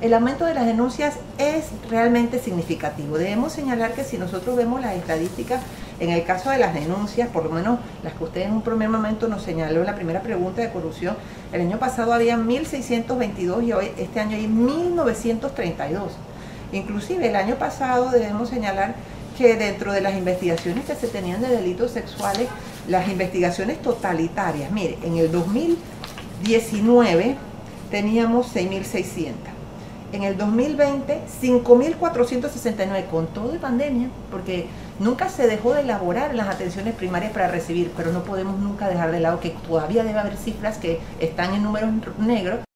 el aumento de las denuncias es realmente significativo. Debemos señalar que si nosotros vemos las estadísticas, en el caso de las denuncias, por lo menos las que usted en un primer momento nos señaló en la primera pregunta de corrupción, el año pasado había 1.622 y hoy este año hay 1.932. Inclusive el año pasado debemos señalar que dentro de las investigaciones que se tenían de delitos sexuales, las investigaciones totalitarias, mire, en el 2019 teníamos 6.600. En el 2020, 5.469, con todo y pandemia, porque nunca se dejó de elaborar las atenciones primarias para recibir, pero no podemos nunca dejar de lado que todavía debe haber cifras que están en números negros